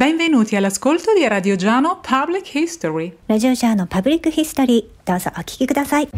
Benvenuti all'ascolto di Radio Giano Public History. ラジオジャーのパブリックヒストリー、どうぞお聞きください。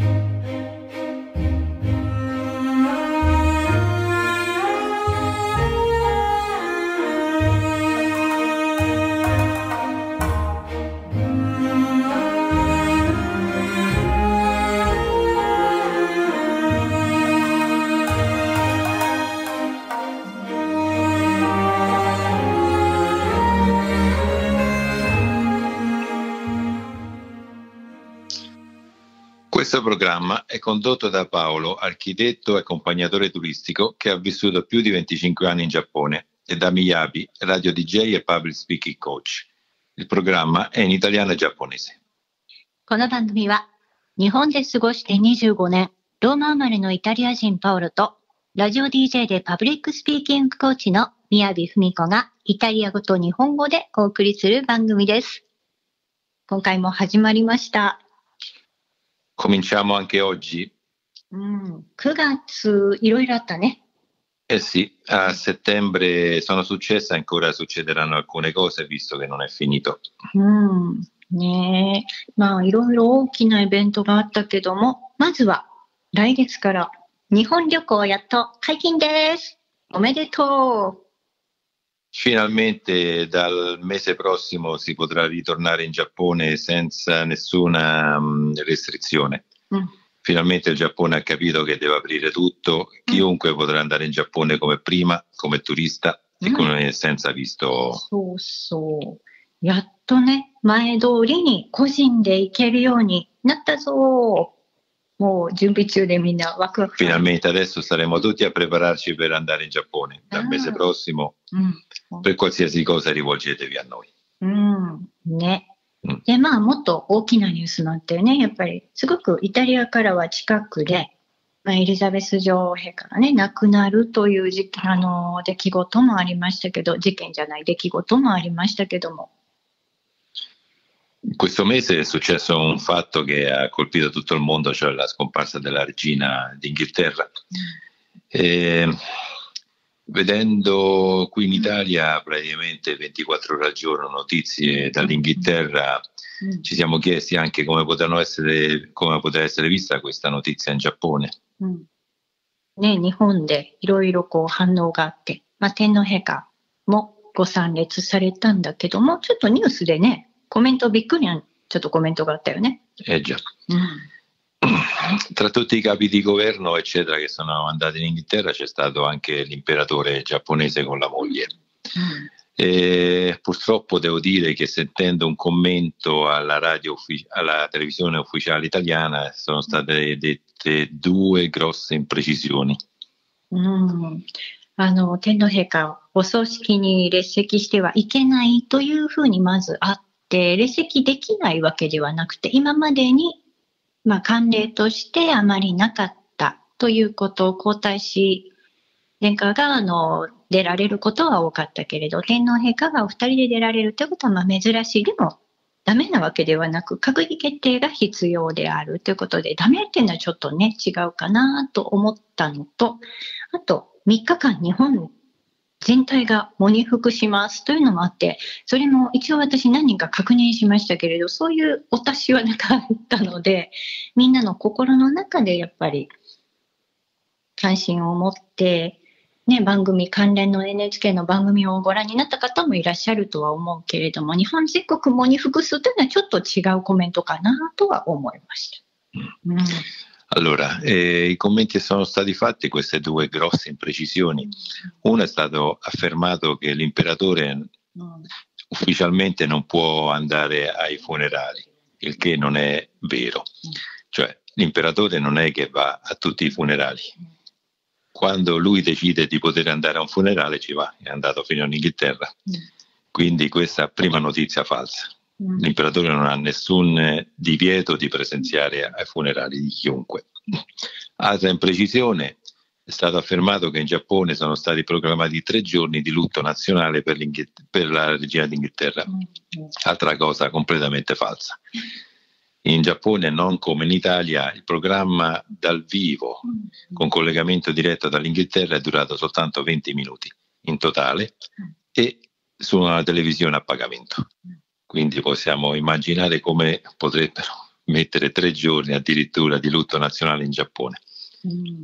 Questo programma è condotto da Paolo, architetto e accompagnatore turistico che ha vissuto più di 25 anni in Giappone, e da Miyabi, radio DJ e public speaking coach. Il programma è in italiano e giapponese. この番組は日本で過ごして25年、ローマ生まれのイタリア人パオロと、ラジオ DJ でパブリックスピーキングコーチの宮城文子がイタリア語と日本語でお送りする番組です。今回も始まりました。 Cominciamo anche oggi. うん、9月いろいろあったね。Eh sì, a settembre sono successe, ancora succederanno alcune cose visto che non è finito. うん、ねえ。まあいろいろ大きなイベントがあったけども、まずは来月から日本旅行やっと解禁です。おめでと Finalmente dal mese prossimo si potrà ritornare in Giappone senza nessuna mm, restrizione.う。うん Finalmente il Giappone ha capito che deve aprire tutto, chiunque potrà andare in Giappone come prima, come turista e Mm. come senza visto. そうそう。やっとね、前通りに個人で行けるようになったぞ。 もう準備中でみんなワクワク。Finalmente adesso staremo tutti a prepararci per andare in Giappone. Dal Ah. mese prossimo, うん。per qualsiasi cosa rivolgetevi a noi. うん。ねうん。で、まあ、もっと大きなニュースなんてね、やっぱり、すごくイタリアからは近くで、まあ、エリザベス女王陛下がね、亡くなるという時期、あの、出来事もありましたけど、事件じゃない出来事もありましたけども。Questo mese è successo un fatto che ha colpito tutto il mondo, cioè la scomparsa della regina d'Inghilterra. E, vedendo qui in Italia praticamente 24 ore al giorno notizie dall'Inghilterra, うん。 ci siamo chiesti anche come, potranno essere, come potrà essere vista questa notizia in Giappone. うんね、日本でいろいろこう反応があって、まあ、天皇陛下もご参列されたんだけども、ちょっとニュースでね、 コメントびっくりな、ちょっとコメントがあったよね。 Eh già. うん。 Tra tutti i capi di governo, eccetera, che sono andati in Inghilterra, c'è stato anche l'imperatore giapponese con la moglie. E purtroppo devo dire che sentendo un commento alla, radio uffi- alla televisione ufficiale italiana sono state dette due grosse imprecisioni. うん。あの、天皇陛下、お葬式に列席してはいけないというふうにまずあっ て、列席できないわけではなくて、今までに、まあ、慣例としてあまりなかったということを皇太子殿下が、あの、出られることは多かったけれど、天皇陛下がお二人で出られるということは、まあ、珍しい。でも、ダメなわけではなく、閣議決定が必要であるということで、ダメっていうのはちょっとね、違うかなと思ったのと、あと、3日間日本全体が喪に服しますというのもあって、それも一応私何人か確認しましたけれど、そういうお達しはなかったので、みんなの心の中でやっぱり関心を持って、ね、番組、関連の NHK の番組をご覧になった方もいらっしゃるとは思うけれども、日本全国喪に服すというのはちょっと違うコメントかなとは思いました。うん Allora, eh, i commenti sono stati fatti, queste due grosse imprecisioni. Uno è stato affermato che l'imperatore ufficialmente non può andare ai funerali, il che non è vero. Cioè, l'imperatore non è che va a tutti i funerali. Quando lui decide di poter andare a un funerale ci va, è andato fino in Inghilterra. Quindi questa prima notizia falsa. Mm. L'imperatore non ha nessun divieto di presenziare ai funerali di chiunque. Altra imprecisione, è stato affermato che in Giappone sono stati proclamati tre giorni di lutto nazionale per, per la regina d'Inghilterra, mm, mm. altra cosa completamente falsa. In Giappone, non come in Italia, il programma dal vivo con collegamento diretto dall'Inghilterra è durato soltanto 20 minuti in totale e su una televisione a pagamento Quindi possiamo immaginare come potrebbero mettere tre giorni addirittura di lutto nazionale in Giappone. Mm.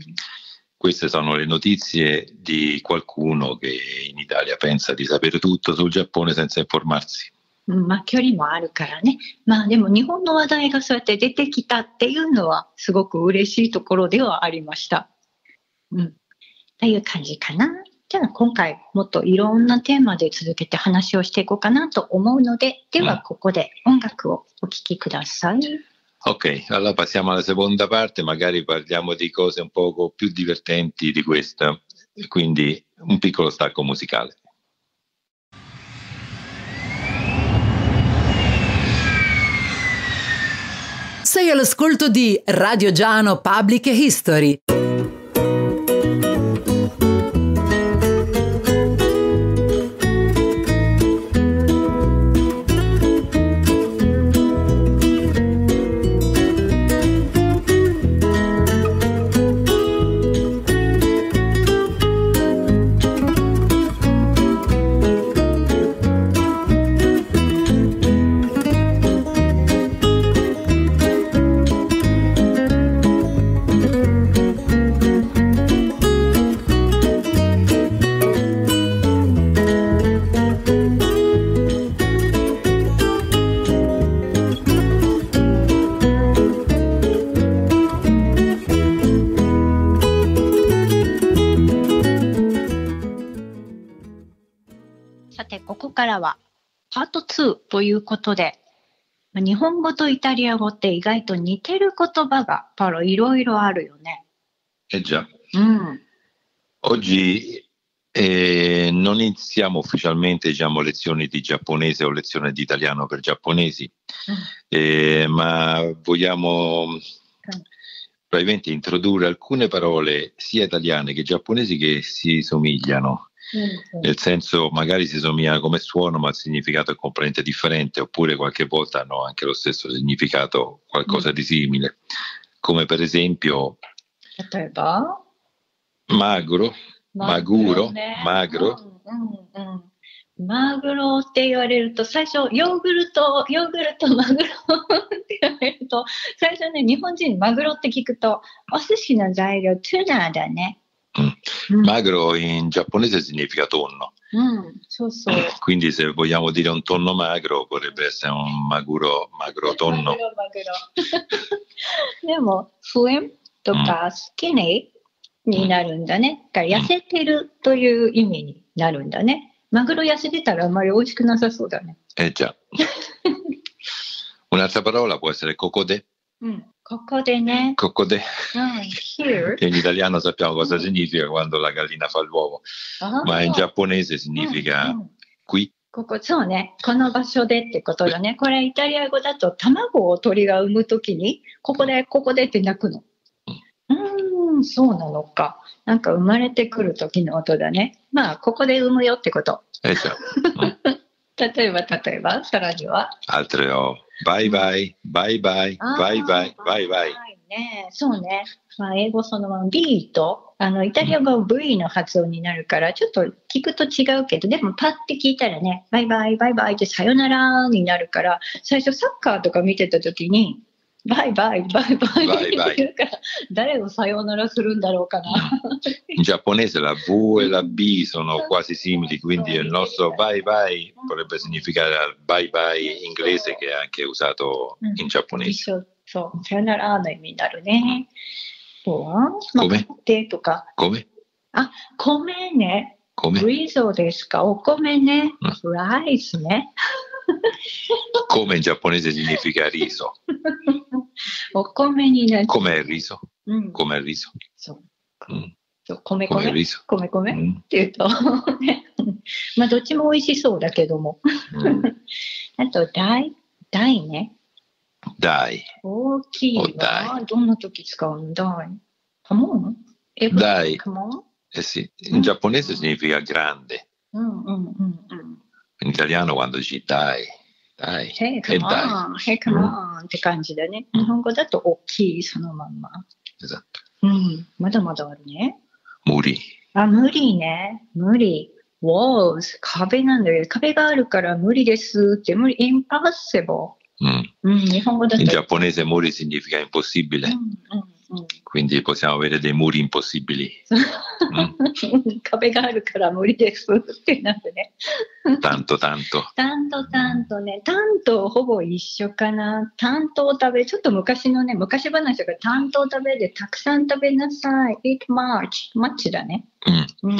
Queste sono le notizie di qualcuno che in Italia pensa di sapere tutto sul Giappone senza informarsi. うんまあ、距離もあるからね。まあでも日本の話題がそうやって出てきたっていうのはすごく嬉しいところではありました。うん。という感じかな。 じゃあ今回もっといろんなテーマで続けて話をしていこうかなと思うので、ではここで音楽をお聴きください。 Ok, allora passiamo alla seconda parte, magari parliamo di cose un poco più divertenti di questa, quindi un piccolo stacco musicale. Sei all'ascolto di Radio Giano Public History. . いうことで、まあ日本語とイタリア語って意外と似てる言葉がパロいろいろあるよね。 Eh già, うん。 oggi eh, non iniziamo ufficialmente diciamo, lezioni di giapponese o lezioni di italiano per giapponesi, eh, ma vogliamo probabilmente introdurre alcune parole sia italiane che giapponesi che si somigliano. Mm-hmm. Nel senso, magari si somigliano come suono, ma il significato è completamente differente, oppure qualche volta hanno anche lo stesso significato, qualcosa mm-hmm. di simile. Come per esempio magro, maguro, magro. magro. Mm-hmm. マグロって言われると、最初、ヨーグルト、ヨーグルト、マグロって言われると、最初ね、日本人マグロって聞くと、お寿司の材料、トゥナーだね。うん。magro in giapponese significa tonno うん、そうそう。quindi se vogliamo dire un tonno magro potrebbe essere un maguro magro マ tonno グロ、マグロ。でも、フエンとかスキニーになるんだね。だから痩せてるという意味になるんだね。マグロ痩せてたらあんまり美味しくなさそうだね。eh già un'altra parola può essere cocodè うん。ここでね、cocodè うん、here。in italiano sappiamo cosa significa quando la gallina fa l'uovo ma in giapponese うん significa うん qui ここ、そうね。この場所でってことだね。これイタリア語だと卵を鳥が産むときに、ここで、ここでって鳴くの。そうなのか。なんか生まれてくる時の音だね。まあ、ここで産むよってこと。eh già 例えば、例えば、さらには。altre ho bye bye bye bye あー bye bye bye bye ね。そうね。まあ、英語そのまま B と、あの、イタリア語は V の発音になるから、ちょっと聞くと違うけど、でもパッて聞いたらね、バイバイ、バイバイってさよならになるから、最初サッカーとか見てた時に、バイバイ、バイバイバイバイって言うから、誰をさよならするんだろうかな。 In giapponese la V e la B sono quasi simili, quindi il nostro bye bye potrebbe significare al bye bye inglese che è anche usato in 一 giapponese. 緒、そう、さよならの意味になるね。とは、まあ、米米とか、 Come? 米ね。 Come? リゾですかお米ね。ライスね。 Come in giapponese significa riso. お米になっ Com'è il riso? うん。 Com'è il riso? そう。 Mm. そう米 Com'è il 米 riso? 米米っ Mm. て言うと、ね。まあ、どっちも美味しそうだけども。 Mm. あと、大、大ね。 Dai, 大きいおわ。大どんな時使うの大。カモンエブ大カモン eh sì, in giapponese significa grande, うんうんうんうん。 in italiano quando dici dai, dai, ヘイ e カモ dai. ン、ヘイカモンって感じだね。日本語だと大きい、そのまんま。Esatto. うん。まだまだあるね。Muri, あ、無理ね。無理。walls 壁なんだけど、壁があるから無理ですって、無理、impossible。Mm. うん、日本語だと。In giapponese muri significa impossibile, うんうんうん quindi possiamo avere dei muri impossibili. Mm. 壁があるから無理ですってなんでね。 Tanto, tanto. 担当担当ね、担当ほぼ一緒かな。担当食べ、ちょっと昔のね、昔話だから担当食べでたくさん食べなさい。eat much. much だね。 Mm. うん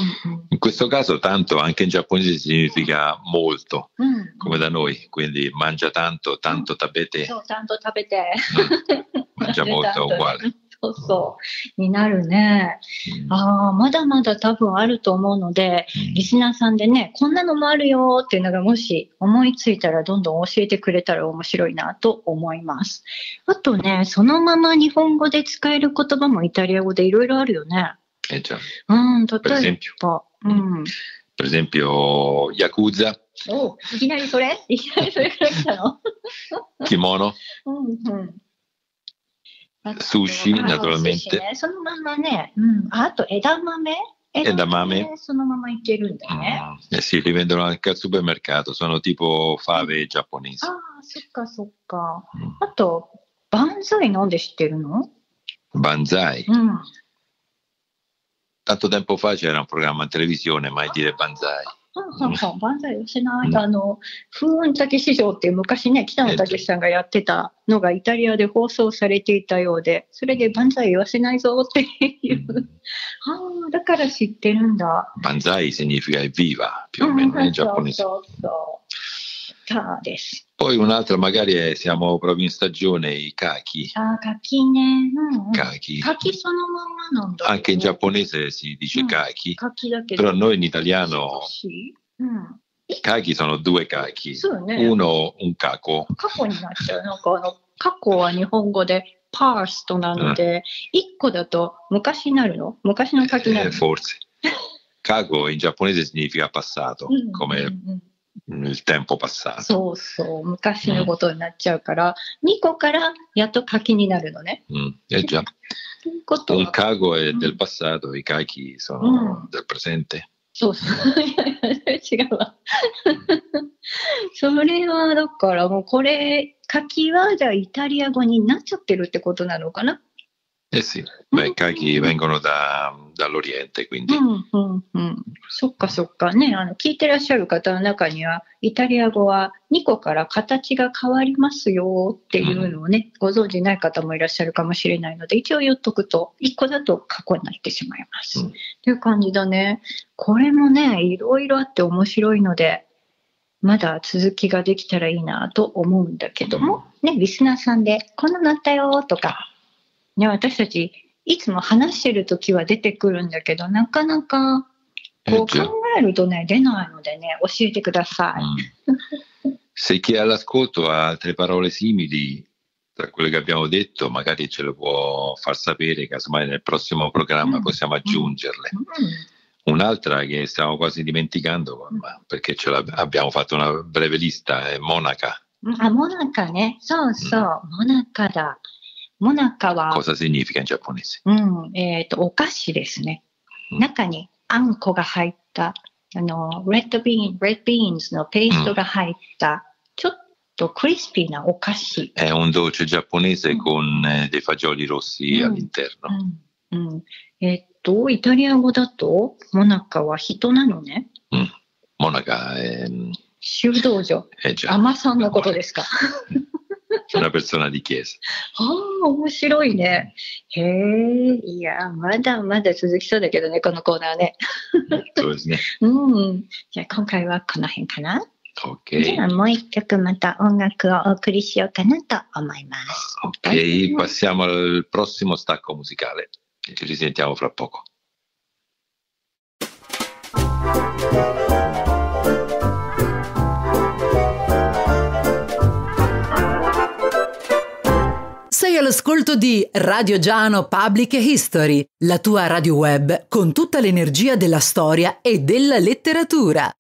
In questo caso tanto anche in giapponese significa molto, うん。うん。 come da noi, quindi mangia tanto, tanto tabete, そう、担当食べて。 mangia molto uguale. そうそう。になるね。Mm. ああ、まだまだ多分あると思うので、リスナーさんでね、こんなのもあるよっていうのがもし思いついたらどんどん教えてくれたら面白いなと思います。あとね、そのまま日本語で使える言葉もイタリア語でいろいろあるよね。Eh già. うん、例 Per え esempio, ば、うん。per esempio Yakuza, おいきなりそれ？いきなりそれから来たの？kimono, う んうん。あと Sushi あ naturalmente 寿司ね、そのままね、うん。あと枝豆枝豆そのままいけるんだね。 Mm, eh sì, li vendono anche al supermercato, sono tipo fave giapponesi. ああ、そっかそっか。 Mm. あと、万歳なんで知ってるの Banzai. うん。 Tanto tempo fa c'era un programma in televisione, mai dire banzai. はんはんはん万歳をしない。あの、風雲竹市場っていう昔ね、北野武さんがやってたのがイタリアで放送されていたようで、それで万歳言わせないぞっていう。Mm. ああ、だから知ってるんだ。Banzai significa evviva, più o うん meno in そう.そうそう。さあです。 Poi un'altra magari è, siamo proprio in stagione, i kaki. ああ、柿ね。うんうん。 Kaki. 柿そのまんまなんだ。 Anche in giapponese si dice Mm. kaki, 柿だけど。 però noi in italiano 少しうん。 kaki sono due kaki. そうね。 Uno un caco, 過去になっちゃう。なんかあの、過去は日本語でパーストなので、一個だと昔になるの昔の柿にな eh, るの forse. Cago in giapponese significa passato, うん come うんうん そうそう昔のことになっちゃうから、うん、個からやっと柿になるのね。うん、じゃあ。ということは。イカゴエデルパサード、イカキソンデルプレゼンテ。そうそう。いやいや、違うわ。それはだからもうこれ、書きはじゃあイタリア語になっちゃってるってことなのかな？ですよ。イカキ、ベンゴロダー。dall'Oriente, う quindi んうんうん。そっかそっかね。あの、聞いてらっしゃる方の中には、イタリア語は2個から形が変わりますよっていうのをね、ご存知ない方もいらっしゃるかもしれないので、一応言っとくと、1個だと過去になってしまいます。うんっていう感じだね。これもね、いろいろあって面白いので、まだ続きができたらいいなと思うんだけども、ね、リスナーさんで、こんなのあったよとか、ね、私たち、いつも話してるときは出てくるんだけど、なかなか、 eh こう già. 考えるとね、出ないのでね、教えてください。 Mm. Se chi è all'ascolto ha altre parole simili tra quelle che abbiamo detto, magari ce le può far sapere, casomai nel prossimo programma Mm. possiamo aggiungerle. うん、 Un'altra che stiamo quasi dimenticando, ma perché ce l'ab- abbiamo fatto una breve lista, è Monaca. あ、モナカね。そうそう、 モナカは、Cosa significa in giapponese? うん、えっ、と、お菓子ですね。うん中にあんこが入った、あの、レッドビーン、レッドビーンズのペーストが入った、ちょっとクリスピーなお菓子。È un dolce giapponese Mm. con eh, dei fagioli rossi Mm. all'interno. うん。うん。えっ、と、イタリア語だと、モナカは人なのね。Monaca è, 修道女。è già 甘さんのことですか。Una persona di chiesa. ああ、面白いね。へえ、いや、まだまだ続きそうだけどね、このコーナーね。そうですね。うん。じゃあ今回はこの辺かな。じ Ok. ゃあもう一曲また音楽をお送りしようかなと思います。Ok, passiamo al prossimo stacco musicale. Ci risentiamo fra poco.「all'ascolto di Radio Giano Public History, la tua radio web con tutta l'energia della storia e della letteratura.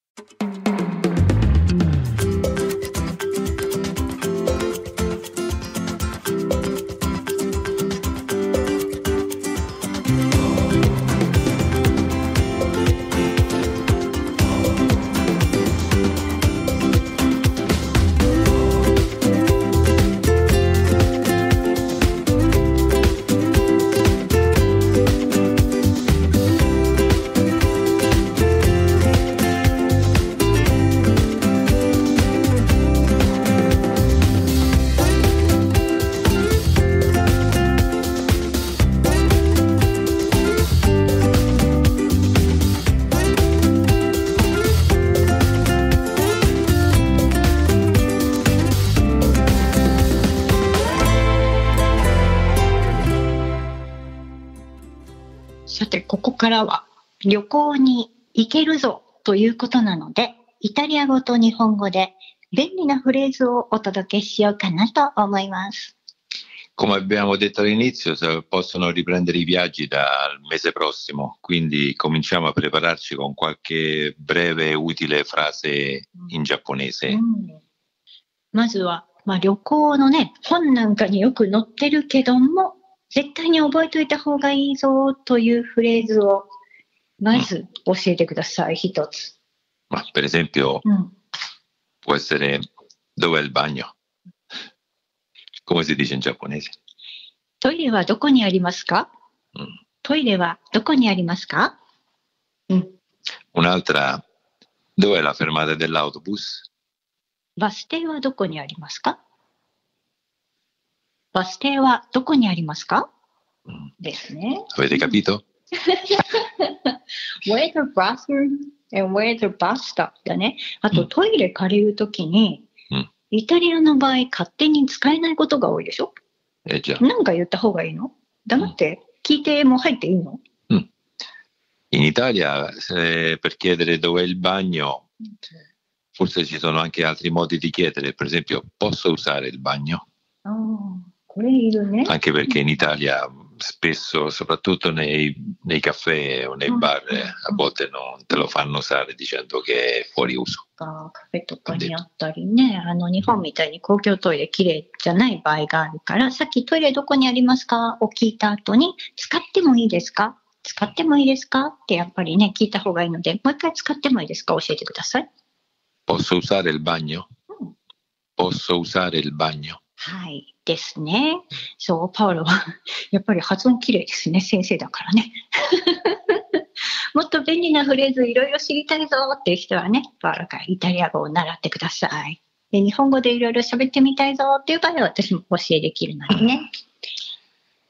からは旅行に行けるぞということなので、イタリア語と日本語で便利なフレーズをお届けしようかなと思います。Come abbiamo detto all'inizio, possono riprendere i viaggi dal mese prossimo, quindi cominciamo a prepararci con qualche breve e utile frase in giapponese. うんまずは、まあ、旅行のね、本なんかによく載ってるけども、絶対に覚えといた方がいいぞというフレーズを、まず教えてください、一、つ。まあ、プレゼンピ、トイレはどこにありますか、トイレはどこにありますか？バス停はどこにありますか？バス停はどこにありますかうんですね。Avete capito? where the bathroom and where the bus stop だね。あと、うんトイレ借りるときに、うんイタリアの場合、勝手に使えないことが多いでしょ Eh già. なんか言った方がいいの黙って聞いても入っていいの In Italia, per chiedere dov'è il bagno, forse ci sono anche altri modi di chiedere. Per esempio, posso usare il bagno? ああ、これいるね。Anche perché in Italia spesso, soprattutto nei, nei caffè o nei Mm. bar, eh, a volte non te lo fanno usare dicendo che è fuori uso. かカフェとかにあったりね、あの日本みたいに公共トイレきれいじゃない場合があるから、さっきトイレどこにありますかを聞いた後に、使ってもいいですか使ってもいいですかってやっぱりね、聞いた方がいいので、もう一回使ってもいいですか教えてください。Posso usare il bagno? Mm. Posso usare il bagno? はい。ですね。そう、パウロは、やっぱり発音きれいですね。先生だからね。もっと便利なフレーズいろいろ知りたいぞっていう人はね、パウロからイタリア語を習ってください。で日本語でいろいろ喋ってみたいぞっていう場合は私も教えできるのでね。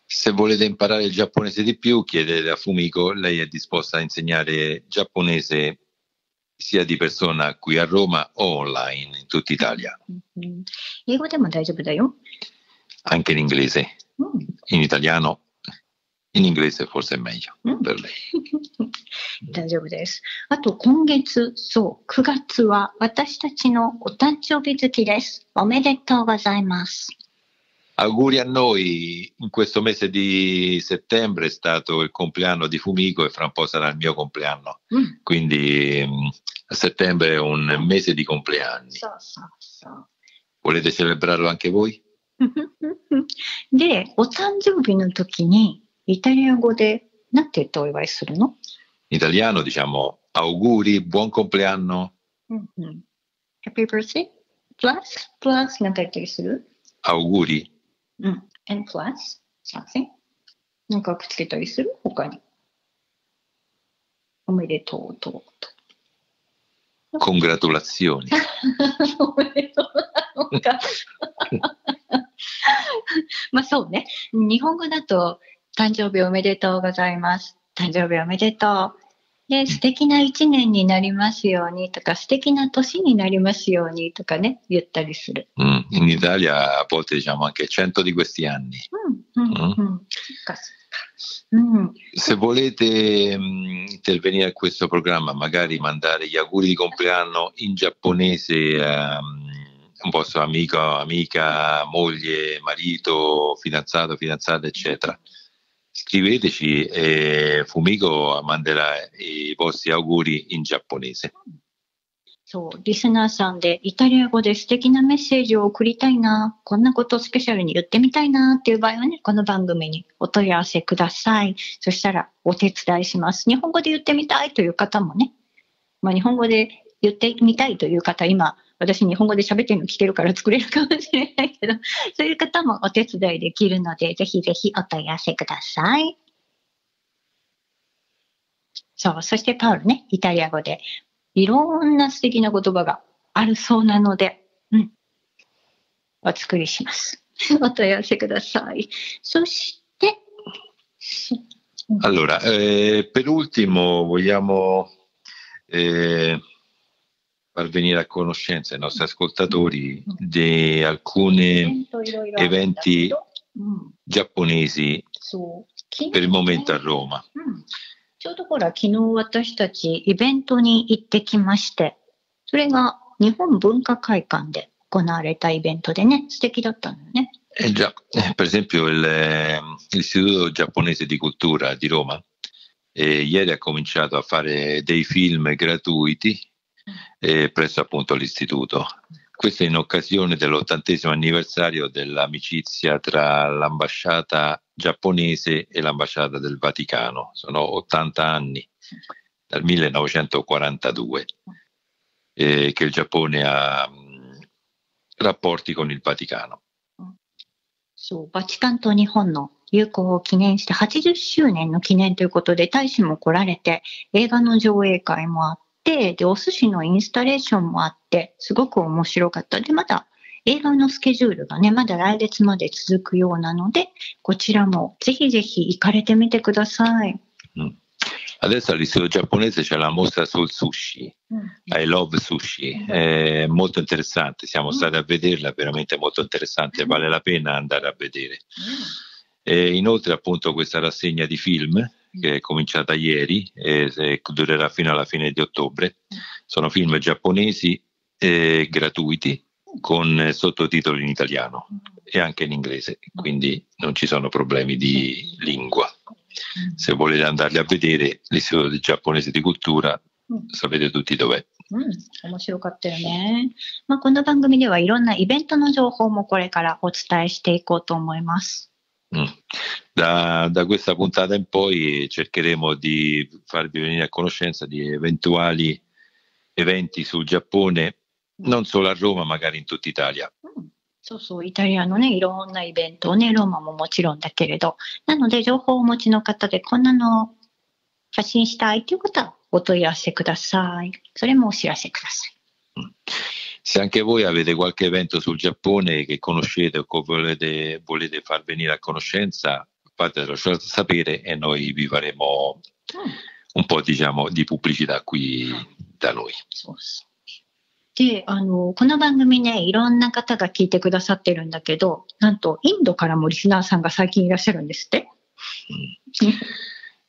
Se volete imparare il giapponese di più, chiedete a Fumiko, lei è disposta a insegnare giapponese sia di persona qui a Roma o online in tutta Italia, うん英語でも大丈夫だよ。anche in inglese. うん、In italiano, in inglese forse è meglio Mm. per lei. 大丈夫です。あと今月、そう、9月は私たちのお誕生日月です。おめでとうございます。Auguri a noi, in questo mese di settembre è stato il compleanno di Fumiko e fra un po' sarà il mio compleanno. うん。 Quindi mm, a settembre è un mese di compleanni. そうそうそう。 Volete celebrarlo anche voi? で、お誕生日の時に、イタリア語で、なんて言ってお祝いするの In italiano diciamo auguri, buon compleanno, うんうん。Happy birthday? Plus? Plus? なんか言ったりする auguri. うん。and plus? something? なんかくっつけたりする？他に。おめでとうとうと。Congratulazioni. おめでとうなのか。まあそうね。日本語だと、誕生日おめでとうございます。誕生日おめでとう。で、素敵な一年になりますようにとか、素敵な年になりますようにとかね、言ったりする。 Mm, In Italia a volte diciamo anche 100 di questi anni. うん、うん、うん。そっか、そっか。うん。 Se volete mm, intervenire a questo programma, magari mandare gli auguri di compleanno in giapponese a mm, un vostro amico, amica, moglie, marito, fidanzato, fidanzata, eccetera. Scriveteci e Fumiko manderà i vostri auguri in giapponese. そう、リスナーさんでイタリア語で素敵なメッセージを送りたいな、こんなことをスペシャルに言ってみたいなっていう場合はね、この番組にお問い合わせください。そしたらお手伝いします。日本語で言ってみたいという方もね、まあ日本語で言ってみたいという方、今、私日本語で喋ってるの聞けるから作れるかもしれないけど、そういう方もお手伝いできるので、ぜひぜひお問い合わせください。そう、そしてパウルね、イタリア語でいろんな素敵な言葉があるそうなので、うん。お作りします。お問い合わせください。そして、Allora, eh, per ultimo vogliamo eh, far venire a conoscenza ai nostri ascoltatori di alcuni eventi うん、 giapponesi そう。 per il momento a Roma. うん ちょうどほら、昨日私たちイベントに行ってきまして、それが日本文化会館で行われたイベントでね、素敵だったのよね。 Eh già, eh, per esempio il, eh, l'Istituto Giapponese di Cultura di Roma eh, ieri ha cominciato a fare dei film gratuiti eh, presso appunto l'istituto. Questo in occasione dell'ottantesimo anniversario dell'amicizia tra l'ambasciata giapponese e l'ambasciata del Vaticano. Sono 80 anni, dal 1942, eh, che il Giappone ha mh, rapporti con il Vaticano. そう、バチカンと日本の友好を記念して80周年の記念ということで大使も来られて、映画の上映会もあっ て、で、お寿司のインスタレーションもあって、すごく面白かった。で、まだ映画のスケジュールがね、まだ来月まで続くようなので、こちらもぜひぜひ行かれてみてください。Adesso all'Istituto giapponese c'è la mostra sul sushi, I Love Sushi, è molto interessante, siamo stati a vederla, veramente molto interessante, vale la pena andare a vedere. E inoltre appunto questa rassegna di film che è cominciata ieri e e durerà fino alla fine di ottobre, sono film giapponesi eh, gratuiti con eh, sottotitoli in italiano e anche in inglese, quindi non ci sono problemi di lingua. Se volete andarli a vedere, l'Istituto Giapponese di Cultura, sapete tutti dov'è. うん、面白かったよね。まあ、この番組ではいろんなイベントの情報もこれからお伝えしていこうと思います。 Mm. Da, da questa puntata in poi cercheremo di farvi venire a conoscenza di eventuali eventi sul Giappone, non solo a Roma, magari in tutta Italia. そうそう、イタリアのね、いろんなイベントをね、ローマももちろんだけれど、なので情報をお持ちの方でこんなのを発信したいという方はお問い合わせください。それもお知らせください。 Se anche voi avete qualche evento sul Giappone che conoscete o che volete, volete far venire a conoscenza, fatelo sapere e noi vi faremo un po' diciamo di pubblicità qui da noi. そうそう。で、あの、この番組ね、いろんな方が聞いてくださってるんだけど、なんとインドからもリスナーさんが最近いらっしゃるんですって。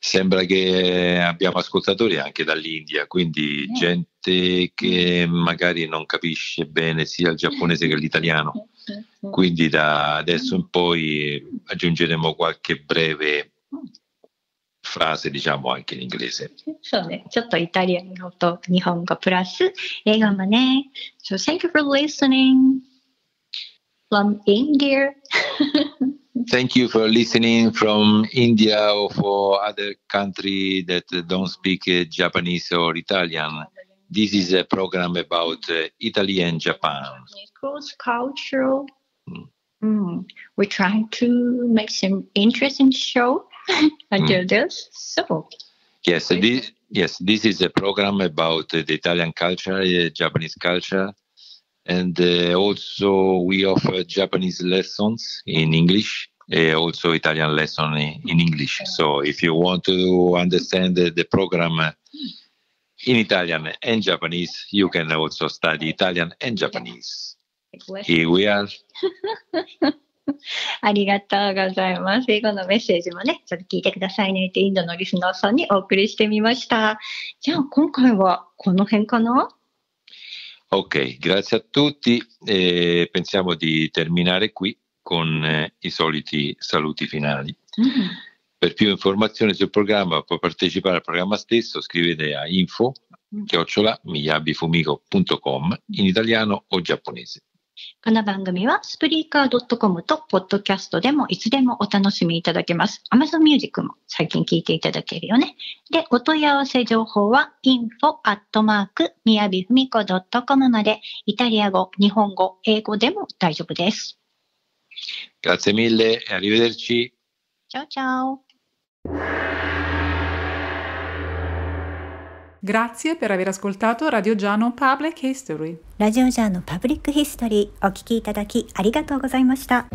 Sembra che abbiamo ascoltatori anche dall'India, quindi Eh. gente che magari non capisce bene sia il giapponese che l'italiano. Quindi da adesso in poi aggiungeremo qualche breve frase, diciamo anche in inglese. そうね。ちょっとイタリア語と日本語プラス英語もね。So thank you for listening from India. Thank you for listening from India or for other country that don't speak uh, Japanese or Italian. This is a program about uh, Italy and Japan. Cross cultural. Mm. Mm. We're trying to make some interesting show until this. So Yes, this, yes, this is a program about uh, the Italian culture, uh, Japanese culture, and uh, also we offer Japanese lessons in English, uh, also Italian lesson in, in English. So if you want to understand the, the program uh, in Italian and Japanese, you can also study Italian and Japanese. Here we are. ありがとうございます。英語のメッセージもね、ちょっと聞いてくださいねってインドのリスナーさんにお送りしてみました。じゃあ今回はこの辺かな Ok, grazie a tutti e pensiamo di terminare qui con eh, i soliti saluti finali. Per più informazioni sul programma per partecipare al programma stesso scrivete a info chiocciola miyabifumico.com in italiano o giapponese. この番組はスプリーカー .com とポッドキャストでもいつでもお楽しみいただけます。Amazon Music も最近聞いていただけるよね。で、お問い合わせ情報は info アットマークみやびふみこ .com までイタリア語、日本語、英語でも大丈夫です。Grazie mille e arrivederci. チャ Grazie per aver ascoltato Radio Giano Public History. ラジオジャーのパブリックヒストリーお聞きいただきありがとうございました。